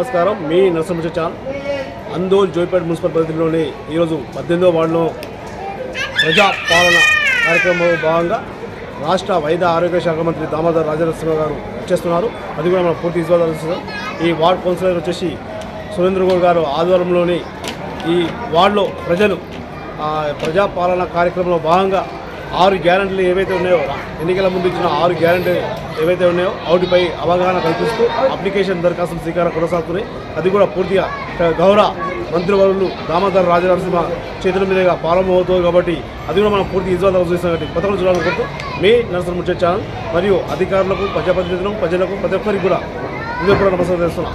నమస్కారం. మీ Narasimha channel Andol Jogipet municipal పరిధిలోని ఈరోజు పద్దెనిమిదో వార్డులో ప్రజాపాలన కార్యక్రమంలో భాగంగా రాష్ట్ర వైద్య ఆరోగ్య శాఖ మంత్రి దామోదర్ రాజనరసింహ గారు చేస్తున్నారు. అది కూడా మనం పూర్తి ఇవ్వాల్సింది ఈ వార్డ్ కౌన్సిలర్ వచ్చేసి సురేంద్ర గౌడ్ గారు ఆధ్వర్యంలోని ఈ వార్డులో ప్రజలు ప్రజాపాలన కార్యక్రమంలో భాగంగా ఆరు గ్యారంటీలు ఏవైతే ఉన్నాయో ఎన్నికల ముందు ఇచ్చిన ఆరు గ్యారంటీ ఏవైతే ఉన్నాయో వాటిపై అవగాహన కల్పిస్తూ అప్లికేషన్ దరఖాస్తులు స్వీకారం కొనసాగుతున్నాయి. అది కూడా పూర్తిగా గ- గౌరవ మంత్రివర్యులు దామోదర్ రాజనరసింహ చేతుల మీదుగా ప్రారంభమవుతుంది కాబట్టి అది కూడా మనం పూర్తి ఇజ్వాల్ చూస్తాం కాబట్టి కొత్తగూడ జిల్లాలో కోరుతూ మీ ముచ్చే ఛానల్ మరియు అధికారులకు ప్రజాప్రతినిధులకు ప్రజలకు ప్రతి ఒక్కరికి కూడా ఇది కూడా నమస్కారం చేస్తున్నాం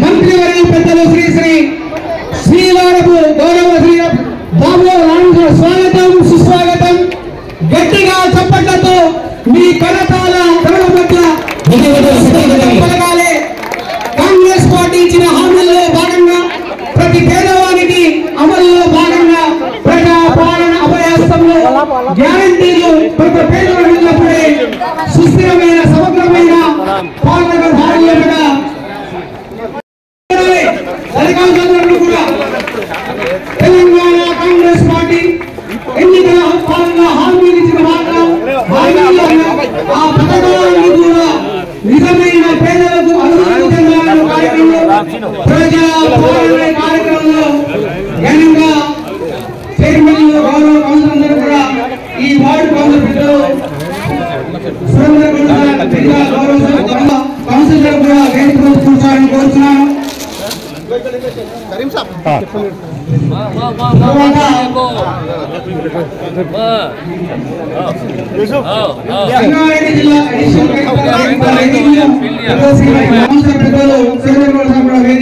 మంత్రివర్గం పెద్దలు శ్రీ శ్రీ శ్రీవారపు గౌరవ శ్రీ బాబు స్వాగతం. సుస్వాగతం గట్టిగా చప్పట్లతో మీ కరతాల కరల పట్ల పలకాలే కాంగ్రెస్ పార్టీ ఇచ్చిన హామీల్లో భాగంగా ప్రతి పేదవానికి అమలులో భాగంగా ప్రజా పాలన అభయాస్తంలో గ్యారంటీలు ప్రతి పేదవాడు వెళ్ళినప్పుడే సుస్థిరమైన సమగ్రమైన పాలన భాగంగా అధికారులందరూ కూడా తెలంగాణ కాంగ్రెస్ పార్టీ ఎన్నికల పాలన హామీలు ఇచ్చిన మాత్రం హామీలను ఆ పథకాలన్నీ కూడా నిజమైన పేదలకు అభివృద్ధి చెందాలన్న కార్యక్రమంలో ప్రజా పాలన కార్యక్రమంలో ఘనంగా చైర్మన్ గౌరవ కౌన్సిలర్ కూడా ఈ వార్డు కౌన్సిల్ పెద్దలు సురేంద్ర గౌడ్ గారు, జిల్లా గౌరవ సభ్యులు, కౌన్సిలర్ కూడా వేదిక మీద కూర్చోవాలని కోరుతున్నాను రంగారెడ్డి జిల్లా అడిషనల్ కౌన్సిలర్ పెద్దలు సురేంద్ర గౌడ్ సార్ కూడా వేదిక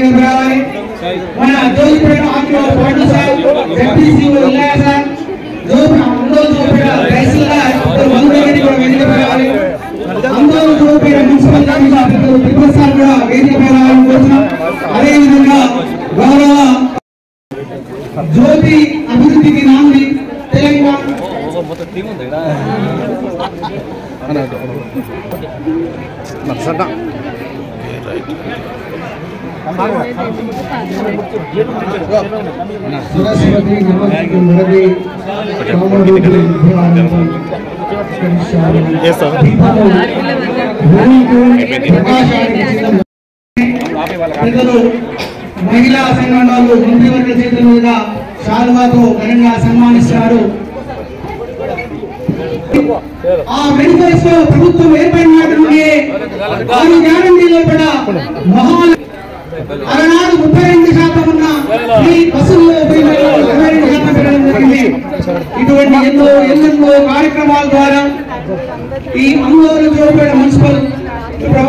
మీద రావాలి మన జోగిపేట ఆర్టీఓ పాటు sir MPC Illaiah sir Saraswati మహిళా సన్మానాలు మంత్రివర్గ చేతుల మీద శాలువాతో ఘనంగా సన్మానిస్తారు ఆ వెనుకలో ప్రభుత్వం ఏర్పడినాటి నుండి గ్యారంటీలో కూడా మహా అలనాడు ముప్పై రెండు శాతం ఉన్న ఈ బస్సుల్లో ఇరవై రెండు శాతం పెరగడం జరిగింది. ఇటువంటి ఎన్నో ఎన్నెన్నో కార్యక్రమాల ద్వారా ఈ అందరూ చూపేట మున్సిపల్ ప్ర-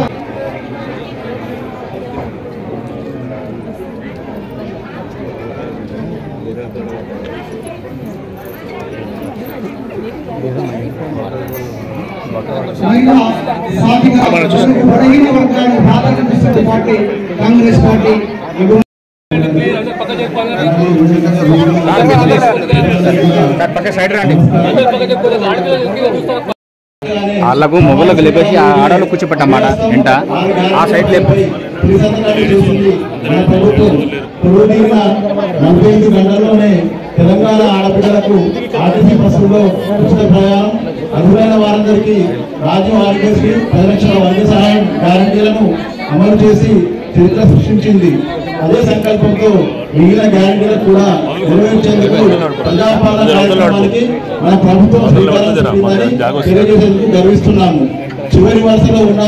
మహిళా పార్టీ వాళ్ళకు మొగ్గులకు లేపేసి ఆ ఆడలు కూర్చోపెట్టమాట. ఇంట ఆ సైడ్ లేపు. మన నలభై ఐదు గంటల్లోనే తెలంగాణ ఆడపిల్లలకు ఆర్టీసీ బస్సుల్లో ఉచిత ప్రయాణం. అర్హులైన వారందరికీ రాజ్యం ఆరోగ్యశ్రీ పది లక్షల వైద్య సహాయం గ్యారంటీలను అమలు చేసి చరిత్ర సృష్టించింది. అదే సంకల్పంతో మిగిలిన గ్యారంటీలకు కూడా నిర్వహించేందుకు ప్రజాపాలన కార్యక్రమానికి మన ప్రభుత్వం తెలియజేసేందుకు గర్విస్తున్నాము. చివరి వరుసలో ఉన్న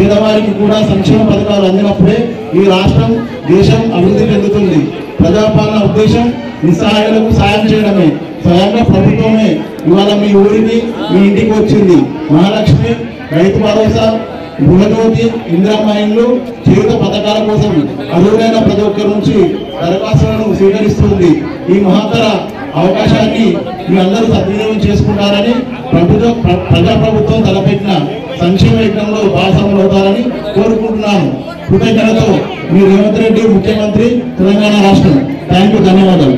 పేదవారికి కూడా సంక్షేమ పథకాలు అందినప్పుడే ఈ రాష్ట్రం దేశం అభివృద్ధి చెందుతుంది. ప్రజాపాలన ఉద్దేశం నిస్సహాయులకు సాయం చేయడమే. స్వయంగా ప్రభుత్వమే ఇవాళ మీ ఊరికి మీ ఇంటికి వచ్చింది. మహాలక్ష్మి రైతు భరోసా గృహజ్యోతి ఇందిరమ్మ ఇండ్లు జీవిత పథకాల కోసం అర్హులైన ప్రతి ఒక్కరి నుంచి దరఖాస్తులను స్వీకరిస్తుంది. ఈ మహత్తర అవకాశాన్ని మీ అందరూ సద్వినియోగం చేసుకుంటారని ప్రభుత్వ ప్ర- ప్రజాప్రభుత్వం తలపెట్టిన సంక్షేమ యుగంలో భాగస్వాములు అవుతారని కోరుకుంటున్నాను కృతజ్ఞతతో మీ రేవంత్ రెడ్డి ముఖ్యమంత్రి తెలంగాణ రాష్ట్రం. థ్యాంక్ యూ ధన్యవాదాలు.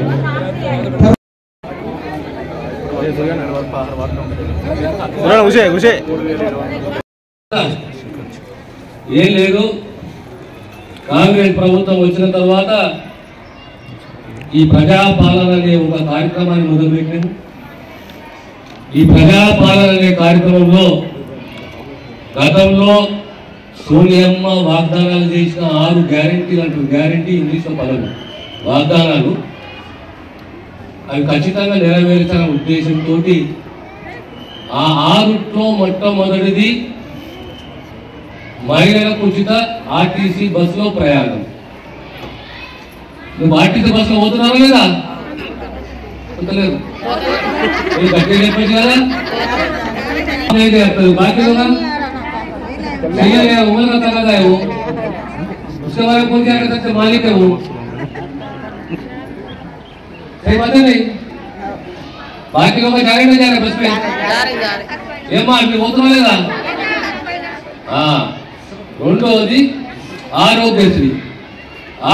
ఏం లేదు. కాంగ్రెస్ ప్రభుత్వం వచ్చిన తర్వాత ఈ ప్రజాపాలన అనే ఒక కార్యక్రమాన్ని మొదలుపెట్టాను ఈ ప్రజాపాలన అనే కార్యక్రమంలో గతంలో సోనియమ్మ వాగ్దానాలు చేసిన ఆరు గ్యారంటీలు అంటూ గ్యారంటీ ఇంగ్లీష్లో పదవి వాగ్దానాలు అవి ఖచ్చితంగా నెరవేర్చాలనే ఉద్దేశంతో ఆ ఆరుట్లో మొట్టమొదటిది మహిళలకు ఉచిత ఆర్టీసీ బస్సులో ప్రయాణం. నువ్వు ఆర్టీసీ బస్సులో పోతున్నావా లేదా? పోతలేదు. నువ్వు గట్టిగా చెప్పచ్చు కదా? नहीं करते हो बाकी लोग सही है उम्र का तकादा है वो उसके बारे में कौन क्या कर सकते मालिक है वो सही बात है नहीं बाकी लोग जा रहे नहीं जा रहे बस में ఏమా మీ పోతున్నా లేదా ఆ, రెండవది ఆరోగ్యశ్రీ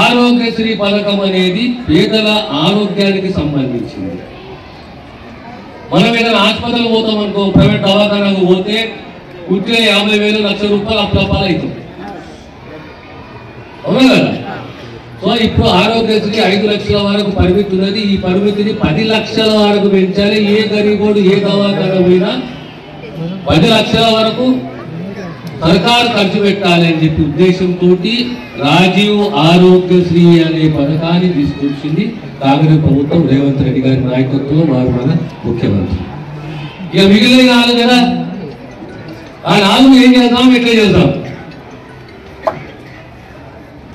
ఆరోగ్యశ్రీ పథకం అనేది పేదల ఆరోగ్యానికి సంబంధించింది మనం ఏదైనా ఆసుపత్రికి పోతాం అనుకో ప్రైవేట్ దవాఖానకు పోతే ఉంటే యాభై వేలు లక్ష రూపాయలు అప్పులపాలు అవుతుంది అవునా కదా? సో ఇప్పుడు ఆరోగ్యశ్రీ ఐదు లక్షల వరకు పరిమితి ఉన్నది. ఈ పరిమితిని పది లక్షల వరకు పెంచాలి. ఏ గరీబోడు ఏ దవాఖాన పోయినా పది లక్షల వరకు సర్కారు ఖర్చు పెట్టాలి అని చెప్పి ఉద్దేశంతో రాజీవ్ ఆరోగ్యశ్రీ అనే పథకాన్ని తీసుకొచ్చింది కాంగ్రెస్ ప్రభుత్వం రేవంత్ రెడ్డి గారి నాయకత్వంలో వారు మన ముఖ్యమంత్రి. ఇక మిగిలిన కాదు కదా? ఆ రాజును ఏం చేద్దాం? ఎట్లా చేద్దాం?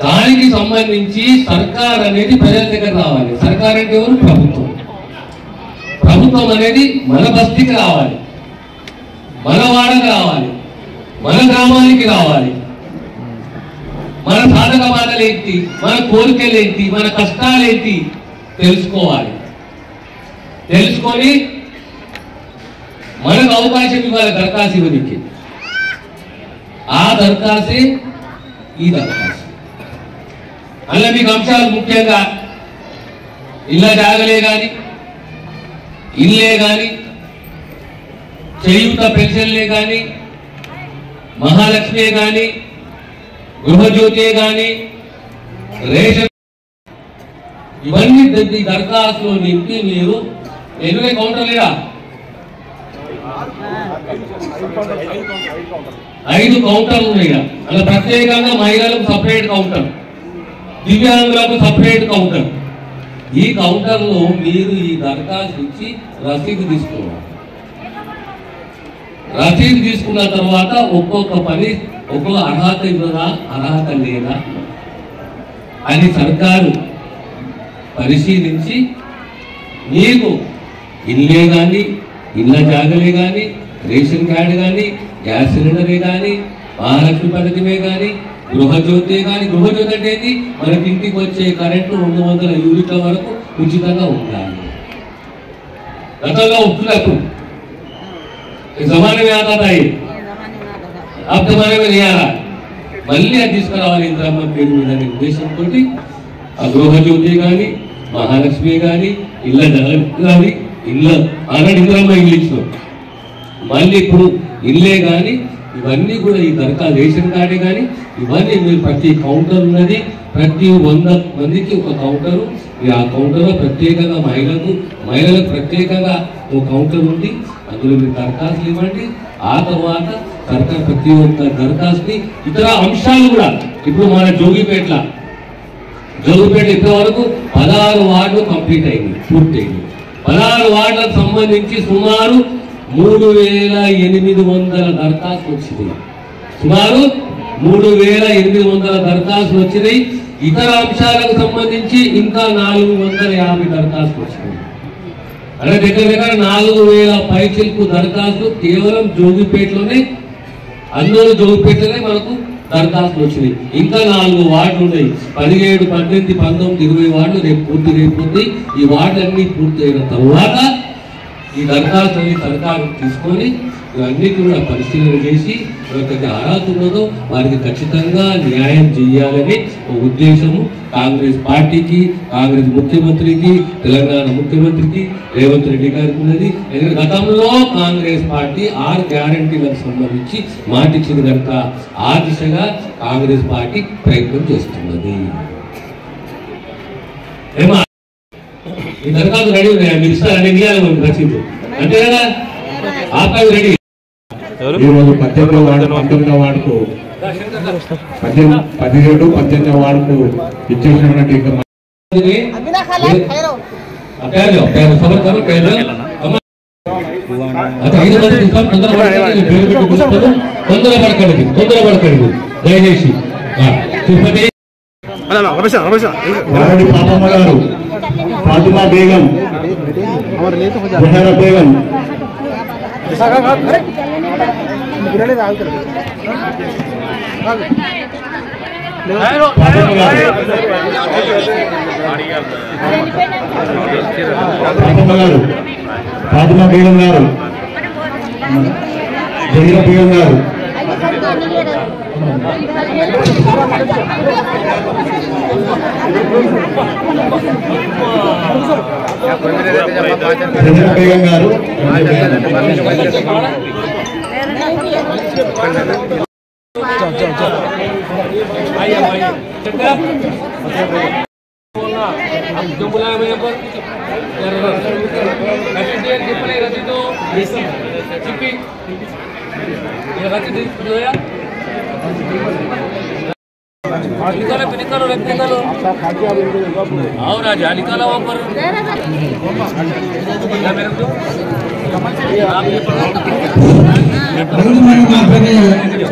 దానికి సంబంధించి సర్కార్ అనేది ప్రజల దగ్గర రావాలి. సర్కార్ అంటే ఎవరు? ప్రభుత్వం. ప్రభుత్వం అనేది మన బస్తీకి రావాలి. మన వాడకు రావాలి. మన గ్రామానికి రావాలి. మన సాధక బాధలేంటి ఏంటి? మన కోరికలు ఏంటి? మన కష్టాలు ఏంటి? తెలుసుకోవాలి. తెలుసుకొని మనకు అవకాశం ఇవ్వాలి దరఖాస్తు ఇవ్వనికి ఆ దరఖాస్తే ఈ దరఖాస్తు. అందులో మీకు అంశాలు ముఖ్యంగా ఇళ్ళ జాగలే కానీ ఇల్లే కానీ చేయుత పెన్షన్లే కానీ మహాలక్ష్మి కానీ గృహజ్యోతి కానీ రేషన్ ఇవన్నీ దరఖాస్తులు ఈ నింపి మీరు ఎనిమిది కౌంటర్ లేదా? ఐదు కౌంటర్లు ఉన్నాయి అలా ప్రత్యేకంగా మహిళలకు సపరేట్ కౌంటర్. దివ్యాంగులకు సపరేట్ కౌంటర్. ఈ కౌంటర్లో మీరు ఈ దరఖాస్తు ఇచ్చి రసీదు తీసుకోవాలి. రసీదు తీసుకున్న తర్వాత ఒక్కొక్క పని ఒక్కొక్క అర్హత ఇవ్వదా అర్హత లేదా అని సర్కారు పరిశీలించి మీకు ఇల్లే కానీ ఇళ్ళ జాగలే కానీ రేషన్ కార్డు కానీ గ్యాస్ సిలిండరే కానీ మహాలక్ష్మి పథకమే కానీ గృహజ్యోతి కానీ గృహజ్యోతి అంటే ఏంటి మనకి ఇంటికి వచ్చే కరెంటు రెండు వందల యూనిట్ల వరకు ఉచితంగా ఉండాలి. గతంలో ఉప్పులకు సమానమే ఆదాయి అర్థమానమే చేయాలా? మళ్ళీ అది తీసుకురావాలి ఇంద్రమ్మ పేరు మీద ఉద్దేశంతో ఆ గృహజ్యోతి కానీ మహాలక్ష్మి కానీ ఇళ్ళ కానీ ఇళ్ళ ఆనాడు ఇంద్రమ్మ ఇంగ్లీష్లో. మళ్ళీ ఇప్పుడు ఇల్లే కానీ ఇవన్నీ కూడా ఈ దరఖాస్తు రేషన్ కార్డే కానీ ఇవన్నీ మీరు ప్రతి కౌంటర్ ఉన్నది ప్రతి వంద మందికి ఒక కౌంటరు ఈ ఆ కౌంటర్లో ప్రత్యేకంగా మహిళలకు మహిళలకు ప్రత్యేకంగా ఒక కౌంటర్ ఉంది. అందులో మీరు దరఖాస్తులు ఇవ్వండి. ఆ తర్వాత సర్కార్ ప్రతి ఒక్క దరఖాస్తుని ఇతర అంశాలు కూడా ఇప్పుడు మన జోగిపేట్ల జోగిపేట ఇప్పటి వరకు పదహారు వార్డులు కంప్లీట్ అయింది పూర్తయింది. పదహారు వార్డులకు సంబంధించి సుమారు మూడు వేల ఎనిమిది వందల దరఖాస్తులు వచ్చినాయి సుమారు మూడు వేల ఎనిమిది వందల దరఖాస్తులు వచ్చినాయి ఇతర అంశాలకు సంబంధించి ఇంకా నాలుగు వందల యాభై దరఖాస్తులు వచ్చినాయి అంటే దగ్గర దగ్గర నాలుగు వేల పైచిల్కు దరఖాస్తు కేవలం జోగిపేటలోనే అందరూ జోగిపేటలోనే మనకు దరఖాస్తులు వచ్చినాయి ఇంకా నాలుగు వార్డులు ఉన్నాయి పదిహేడు పద్దెనిమిది పంతొమ్మిది ఇరవై వార్డులు రేపు పూర్తి రేపు ఈ వార్డులన్నీ పూర్తి అయిన తర్వాత ఈ దరఖాస్తుని సర్కారు తీసుకొని ఇవన్నీ కూడా పరిశీలన చేసి ఎవరికైతే అర్హత ఉన్నదో వారికి ఖచ్చితంగా న్యాయం చేయాలని ఒక ఉద్దేశము. కాంగ్రెస్ పార్టీకి కాంగ్రెస్ ముఖ్యమంత్రికి తెలంగాణ ముఖ్యమంత్రికి రేవంత్ రెడ్డి గారికి ఉన్నది. ఎందుకంటే గతంలో కాంగ్రెస్ పార్టీ ఆరు గ్యారంటీలకు సంబంధించి మాటిచ్చింది కనుక ఆ దిశగా కాంగ్రెస్ పార్టీ ప్రయత్నం చేస్తున్నది. ఏమా? ఈ దరఖాస్తు రెడీ ఉన్నాయా మీరు ఇస్తారని ఇవ్వాలి రసీదు అంతే కదా ఆపాయి రెడీ. ఈ రోజు పద్దెనిమిదో వార్డు పంతొమ్మిదో వార్డుకు పద్దెనిమిది పదిహేడు పద్దెనిమిదో వార్డుకు ఇచ్చేసినటువంటి తొందర పడకండి తొందర పడకండి దయచేసి. ఆ, తిరుపతి వారడి పాపమ్మ గారు ఫాతిమా బేగం జహరా బేగం పాపమ్మ గారు పాపమ్మ గారు ఫాతిమా బేగం గారు జహీరా బేగం గారు జహీరా బేగం గారు जो बुलाया मैं पर रसीद कितने नहीं रसीद तो चिप्पी ये रसीद जो है निकालो पे निकालो रख निकालो आओ राजा निकालो वहाँ पर क्या मेरे को आप ये ఐదు మంది మాత్రమే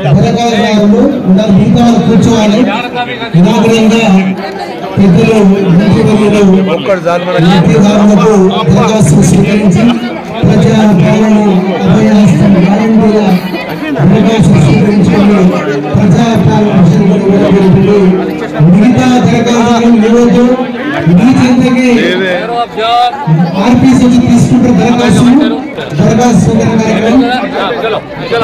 పథకాదారులు ఉండాలి మిగతా వాళ్ళు కూర్చోవాలి यार का भी వినాగ్రంగా పెద్దలు మంత్రివర్యులు మంత్రిదారులకు దరఖాస్తు స్వీకరించి ప్రజాపాలన అభయాస్తం గ్యారంటీల సృష్టించండి ప్రజాపాలన నిలబెట్టండి మిగతా దరఖాస్తులను ఇవ్వద్దు మీ చెంతకి ఆర్పీసీ తీసుకుంటున్న దరఖాస్తు దరఖాస్తు స్వీకరణ కార్యక్రమం